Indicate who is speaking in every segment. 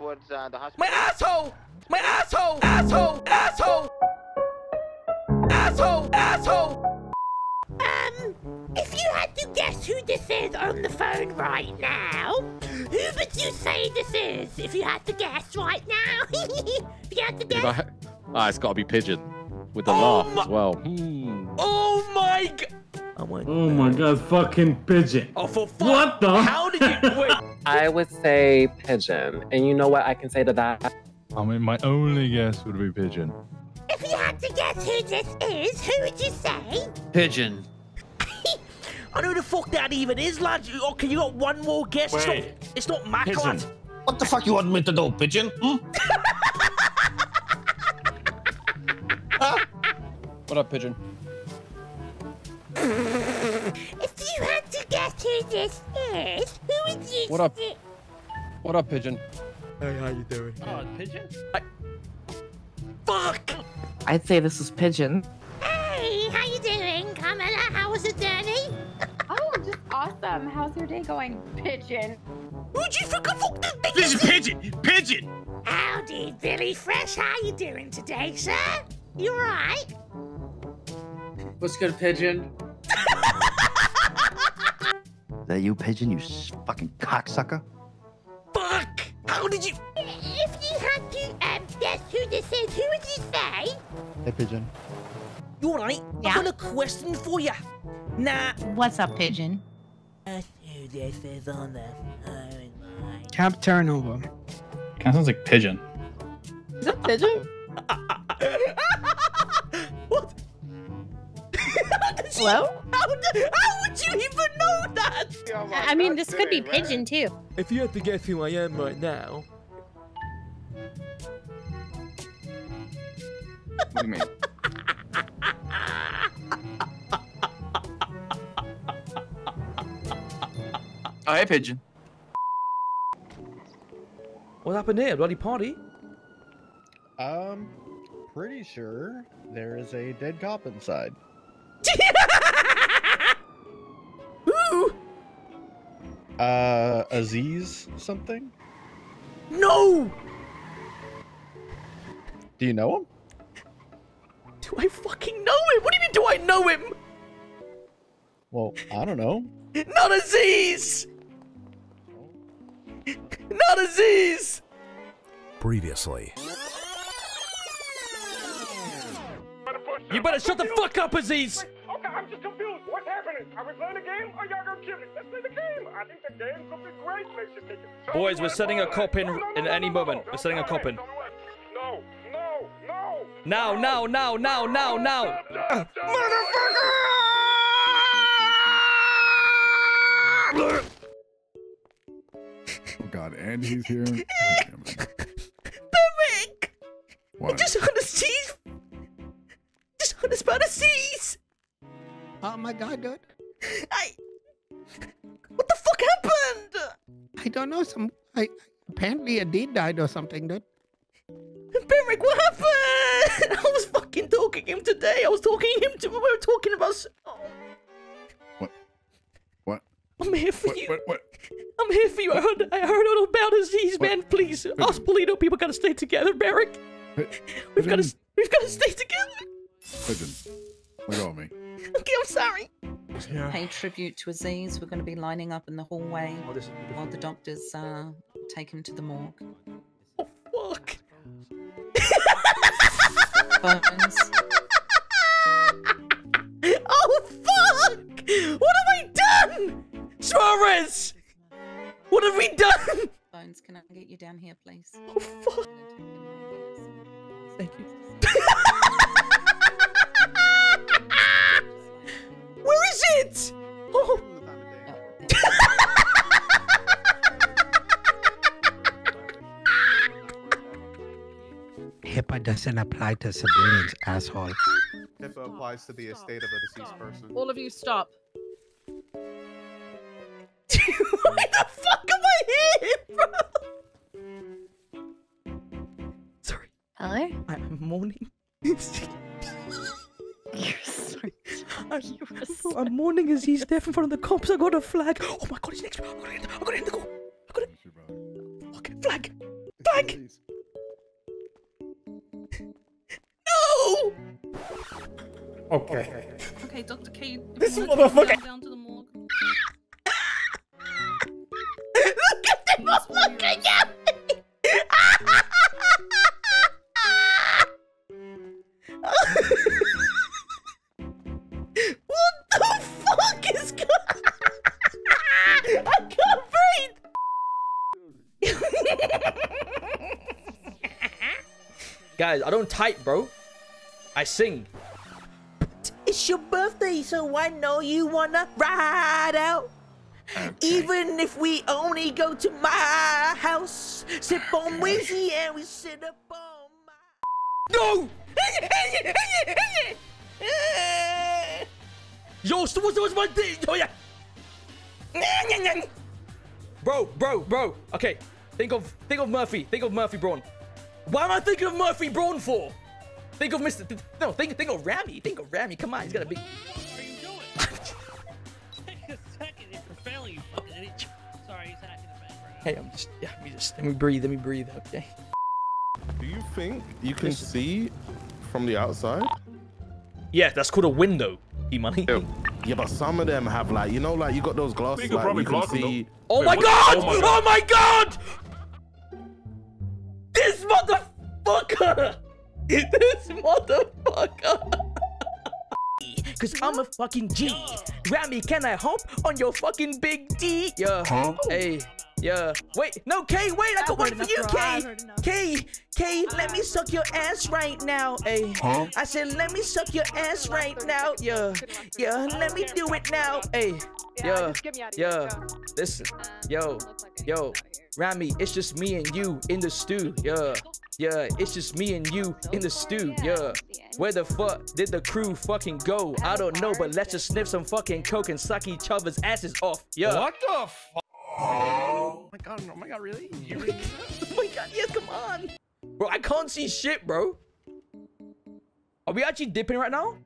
Speaker 1: towards uh, the hospital.
Speaker 2: My asshole! My asshole! Asshole! Asshole! Asshole! Asshole!
Speaker 3: Um, if you had to guess who this is on the phone right now, who would you say this is? If you had to guess right now, if you had to guess.
Speaker 4: I, ah, it's got to be pigeon with the
Speaker 2: Oh
Speaker 4: laugh
Speaker 2: my-
Speaker 4: as well. Hmm.
Speaker 2: Oh my god! Oh my
Speaker 5: Oh my god, fucking pigeon.
Speaker 2: Oh, for fuck!
Speaker 5: What the-
Speaker 2: How did you wait?
Speaker 6: I would say pigeon. And you know what I can say to that?
Speaker 7: I mean, my only guess would be pigeon.
Speaker 3: If you had to guess who this is, who would you say?
Speaker 8: Pigeon.
Speaker 2: I don't know who the fuck that even is, lad. You- Okay, you got one more guess. It's
Speaker 5: Wait.
Speaker 2: not, it's not Mac,
Speaker 5: Pigeon.
Speaker 2: lad.
Speaker 8: What the fuck you want me to do, pigeon? Hmm?
Speaker 9: What up, pigeon?
Speaker 3: If you had to guess who this is, who would you
Speaker 9: What up?
Speaker 3: say?
Speaker 9: What up, pigeon? Hey, how you doing?
Speaker 5: Oh, pigeon?
Speaker 2: Fuck!
Speaker 10: I'd say this is pigeon.
Speaker 3: Hey, how you doing, Camilla? How was the journey?
Speaker 11: Oh, just awesome. How's your day going, pigeon?
Speaker 2: Who'd you think of fuck this?
Speaker 8: This is pigeon! Pigeon!
Speaker 3: Howdy, Billy Fresh. How you doing today, sir? You alright?
Speaker 8: What's good, pigeon?
Speaker 12: That you, pigeon? You fucking cocksucker.
Speaker 2: Fuck! How did you?
Speaker 3: If you had to um, guess who this is, who would you say?
Speaker 12: Hey, pigeon.
Speaker 2: You alright?
Speaker 10: Yeah.
Speaker 2: I've got a question for you. Nah.
Speaker 10: What's up, pigeon?
Speaker 2: That's who this is on the phone line.
Speaker 10: Cap turnover.
Speaker 7: Kind of sounds like pigeon.
Speaker 10: Is that pigeon?
Speaker 2: How did
Speaker 10: Hello?
Speaker 2: How, how would you even know that?
Speaker 11: I mean, this could be pigeon too.
Speaker 2: If you had to guess who I am right now,
Speaker 7: What do you mean?
Speaker 9: Oh, hey, pigeon.
Speaker 2: what happened here? Bloody party?
Speaker 13: Um, pretty sure there is a dead cop inside.
Speaker 2: Who?
Speaker 13: Uh, Aziz something?
Speaker 2: No!
Speaker 13: Do you know him?
Speaker 2: Do I fucking know him? What do you mean? Do I know him?
Speaker 13: Well, I don't know.
Speaker 2: Not Aziz! Not Aziz!
Speaker 14: Previously.
Speaker 2: You better shut the fuck up, Aziz!
Speaker 15: What's? Are we playing a game or y'all gonna kill me? Let's play the game. I think the game could be great. Let's just take it.
Speaker 2: Boys, we're setting a cop in
Speaker 15: No, no,
Speaker 2: in any moment. We're setting a cop in.
Speaker 15: No, no, no.
Speaker 2: Now, now, now, now, now, uh, now!
Speaker 7: Oh god, and he's here.
Speaker 2: Beric! I just heard a sneeze! Just heard a spot of sneeze!
Speaker 8: Oh my god, dude.
Speaker 2: I... What the fuck happened?
Speaker 8: I don't know. Some. I apparently a deed died or something, dude.
Speaker 2: Beric, what happened? I was fucking talking him today. I was talking him to. We were talking about. s- Oh,
Speaker 7: What?
Speaker 2: I'm here for
Speaker 7: What?
Speaker 2: you.
Speaker 7: What? What?
Speaker 2: I'm here for you. I heard. I heard all about Aziz,
Speaker 7: What?
Speaker 2: man. Please, us Polito people gotta stay together, Beric. We've gotta. We've gotta stay together.
Speaker 7: Pigeon. Let go of me.
Speaker 2: Okay, I'm sorry.
Speaker 10: Pay tribute to Aziz. We're going to be lining up in the hallway
Speaker 2: Oh, this is
Speaker 10: while the doctors uh, take him to the morgue.
Speaker 2: Oh fuck.
Speaker 10: Bones.
Speaker 2: Oh fuck! What have I done? Suarez! What have we done?
Speaker 10: Bones, can I get you down here, please?
Speaker 2: Oh fuck! Thank you.
Speaker 8: HIPAA doesn't apply to civilians, asshole.
Speaker 16: HIPAA applies to the estate of a deceased person.
Speaker 11: All of you stop.
Speaker 2: Why the fuck am I here, bro? Sorry.
Speaker 11: Hello?
Speaker 2: I'm mourning.
Speaker 11: You're so
Speaker 2: I'm, I'm mourning as he's deaf in front of the cops. I got a flag. Oh my god, he's next. I gotta end, I gotta end the call. Okay.
Speaker 1: Okay,
Speaker 17: Dr. K.
Speaker 2: This
Speaker 17: you
Speaker 2: motherfucker-
Speaker 17: him Down to the morgue.
Speaker 3: Look at them all looking at me! what the fuck is going I can't breathe!
Speaker 2: Guys, I don't type, bro. I sing.
Speaker 3: It's your birthday, so I know you wanna ride out. Even if we only go to my house, sip on whiskey and we sit up on
Speaker 2: No! Yo, so what's, what's my thing? Oh yeah. Bro, bro, bro. Okay, think of think of Murphy. Think of Murphy Braun. Why am I thinking of Murphy Braun for? Think of Mr. th- No, think think of Rami. Think of Rami. Come on, he's got a big.
Speaker 18: Take a second if you're failing, you fucking idiot. Sorry, he's hacking the background.
Speaker 2: Hey, I'm just yeah. Let me just let me breathe. Let me breathe. Okay.
Speaker 19: Do you think you can see from the outside?
Speaker 2: Yeah, that's called a window. E money.
Speaker 19: Yeah, but some of them have like you know like you got those glasses
Speaker 2: could
Speaker 19: like you can
Speaker 2: glass them,
Speaker 19: see.
Speaker 2: Oh, oh my god! Oh my god! This motherfucker! This motherfucker!
Speaker 3: Cause I'm a fucking G. Rami, can I hop on your fucking big D?
Speaker 2: Yeah.
Speaker 3: Huh?
Speaker 2: Hey. Yeah. Wait. No, K. Wait. I got one for you, K.
Speaker 3: K, K, let me suck your ass right now. Hey,
Speaker 2: Huh?
Speaker 3: I said, let me suck your ass right now. Yeah, yeah, let me do it now.
Speaker 2: Hey. Yeah. Yeah. Listen. Yo. Yo. Rami, it's just me and you in the stew. Yeah. Yeah, it's just me and you in the stew. Yeah. Where the fuck did the crew fucking go? I don't know, but let's just sniff some fucking coke and suck each other's asses off. Yeah.
Speaker 9: What the fuck?
Speaker 2: Oh. oh my god, oh my god, really? You really oh my god, yes, come on. Bro, I can't see shit, bro. Are we actually dipping right now?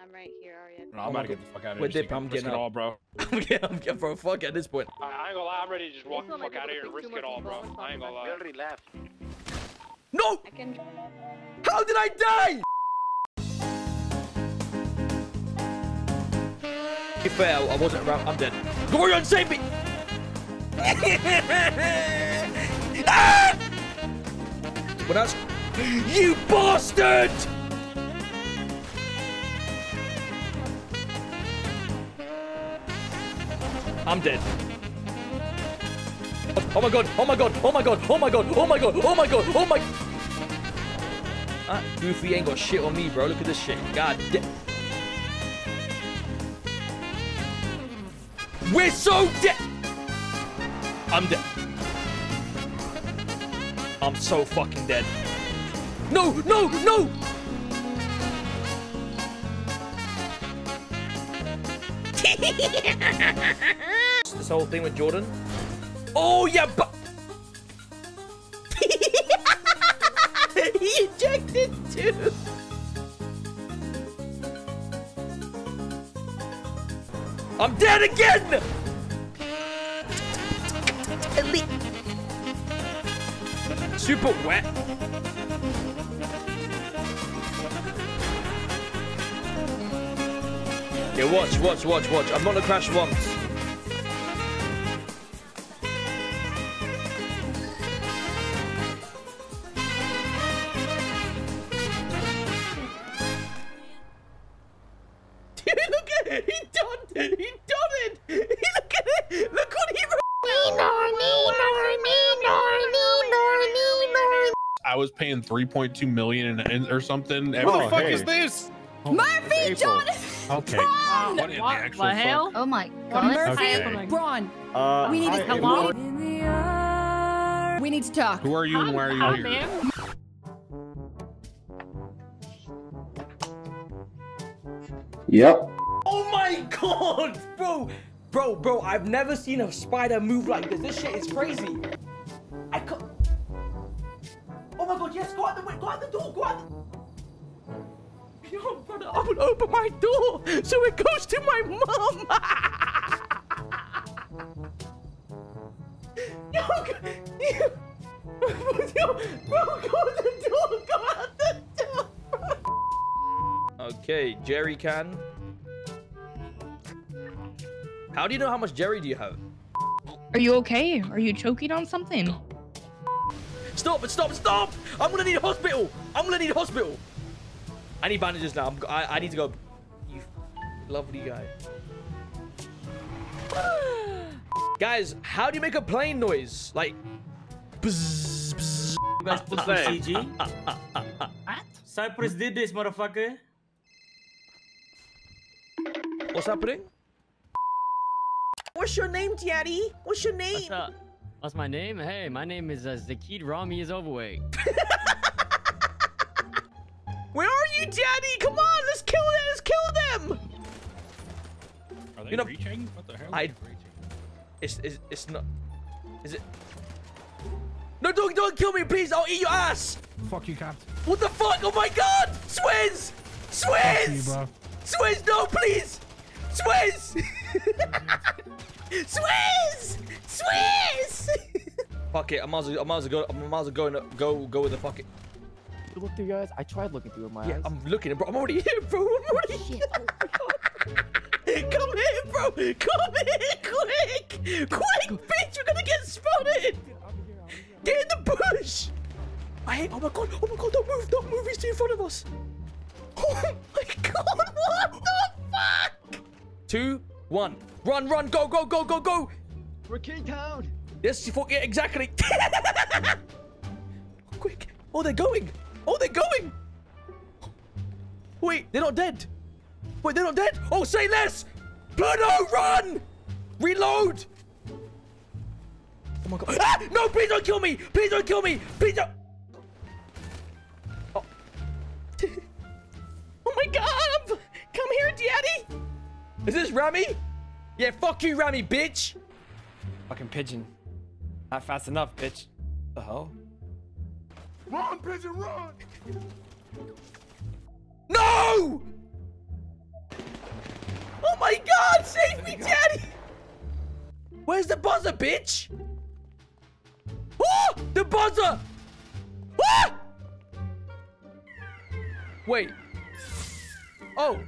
Speaker 11: I'm right here, Arya.
Speaker 9: No, I'm about to get the fuck out of here.
Speaker 2: We're dipping, I'm
Speaker 9: risk
Speaker 2: getting
Speaker 9: it all, bro.
Speaker 2: I'm getting, I'm getting, bro, fuck at this point.
Speaker 20: I ain't gonna lie, I'm ready to just walk the fuck out of here and risk it all, bro. I ain't gonna lie. We already left.
Speaker 2: No!
Speaker 11: I can.
Speaker 2: How did I die? To be fair, I wasn't around. I'm dead. Gorion, save me! Ah! What else? You bastard! I'm dead. Oh my god, oh my god, oh my god, oh my god, oh my god, oh my god, oh my Ah, Goofy ain't got shit on me, bro. Look at this shit. God damn. We're so dead. I'm dead. I'm so fucking dead. No, no, no! this whole thing with Jordan. Oh yeah, but
Speaker 3: he ejected too.
Speaker 2: I'm dead again! Super wet. Yeah, watch, watch, watch, watch. I'm not gonna crash once.
Speaker 9: I was paying 3.2 million in, in, or something.
Speaker 7: What the fuck
Speaker 9: day.
Speaker 7: is this?
Speaker 11: Murphy, John,
Speaker 9: Okay.
Speaker 11: Braun!
Speaker 9: What in the actual fuck?
Speaker 11: Oh my god.
Speaker 9: Murphy,
Speaker 11: Okay.
Speaker 8: Braun,
Speaker 7: Uh,
Speaker 11: we need to
Speaker 7: hi,
Speaker 11: hello.
Speaker 8: we need to talk.
Speaker 9: Who are you and why are you here?
Speaker 6: Yep.
Speaker 2: Oh my god, bro, bro, bro! I've never seen a spider move like this. This shit is crazy. I can't. Oh my god! Yes, go out the way. Go out the door. Go out. The... Yo, brother, I will open my door so it goes to my mom. Yo,
Speaker 3: Bro, go out the door. Go out the door.
Speaker 2: Okay, jerry can. How do you know how much jerry do you have?
Speaker 1: Are you okay? Are you choking on something?
Speaker 2: Stop! Stop! Stop! I'm gonna need a hospital. I'm gonna need a hospital. I need bandages now. I'm, I, I need to go. You lovely guy. Guys, how do you make a plane noise? Like, bzz, bzz.
Speaker 17: You guys put CG? Cyprus did this, motherfucker.
Speaker 2: What's happening?
Speaker 3: What's your name, Daddy? What's your name?
Speaker 21: What's up? What's my name? Hey, my name is uh, Zakid Rami is overweight.
Speaker 3: Where are you, Daddy? Come on, let's kill them. Let's kill them.
Speaker 9: Are they
Speaker 2: You know-
Speaker 9: reaching? What the hell?
Speaker 2: I. It's, it's it's not. Is it? No, don't don't kill me, please. I'll eat your ass.
Speaker 5: Fuck you, cat.
Speaker 2: What the fuck? Oh my god! Swizz!
Speaker 5: Fuck you, bro.
Speaker 2: Swizz, no, please! Swizz! Swizz! Swizz! Fuck it, I might as well, I might as well go, I might as well go, and- go, go with the fuck it.
Speaker 22: You look through your eyes. I tried looking through my
Speaker 2: Yeah,
Speaker 22: eyes.
Speaker 2: I'm looking, bro. I'm already here, bro. I'm already oh, here. Oh, come here, bro. Come here, quick. Quick, bitch. You're gonna get spotted. Get in the bush. I hate, oh my god. Oh my god. Don't move. Don't move. He's in front of us. Oh my god. What the fuck? Two, one. Run, run. Go, go, go, go, go.
Speaker 22: We're King Town.
Speaker 2: Yes, you yeah, exactly. Quick. Oh, they're going. Oh, they're going. Wait, they're not dead. Wait, they're not dead. Oh, say less. Bruno, run. Reload. Oh my god. Ah! No, please don't kill me. Please don't kill me. Please don't. Oh, oh my god. Come here, daddy. Is this Rami? Yeah, fuck you, Rami, bitch.
Speaker 22: Fucking pigeon. Not fast enough, bitch. The hell?
Speaker 15: Run, pigeon, run!
Speaker 2: No! Oh my god, save me, daddy! Where's the buzzer, bitch? Oh, the buzzer! Ah! Wait. Oh.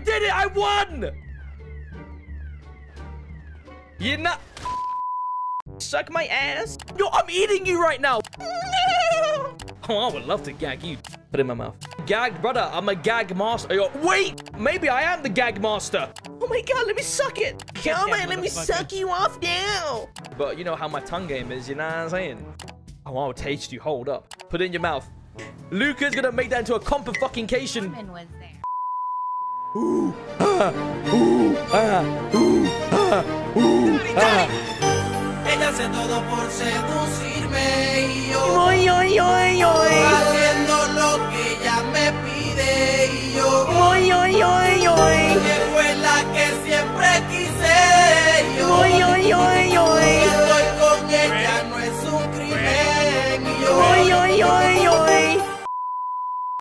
Speaker 2: Oh, I did it! I won! You're not... Suck my ass. Yo, I'm eating you right now. Oh, I would love to gag you. Put it in my mouth. Gag, brother. I'm a gag master. Yo, wait. Maybe I am the gag master. Oh my god, let me suck it.
Speaker 3: Come on, oh let me suck you off now.
Speaker 2: But you know how my tongue game is, you know what I'm saying? Oh, I'll taste you. Hold up. Put it in your mouth. Luca's gonna make that into a comp fucking Uh, ah, uh, ah, uh, ah, uh,
Speaker 3: Ella hace todo por seducirme y yo oy, oy, oy, haciendo lo que ella me pide y yo